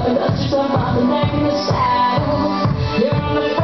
But don't you come about the neck and the side You're on the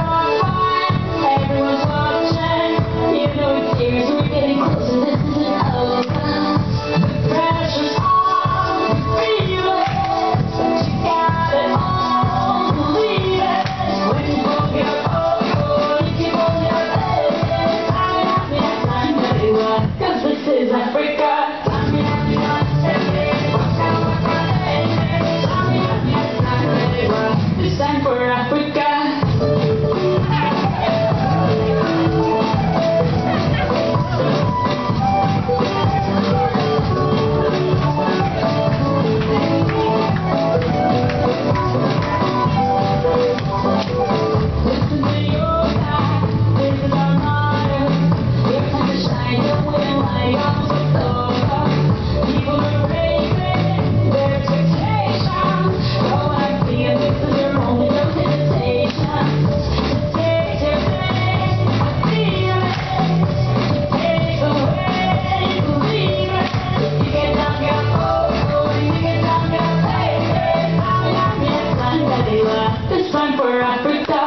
It's time for Africa.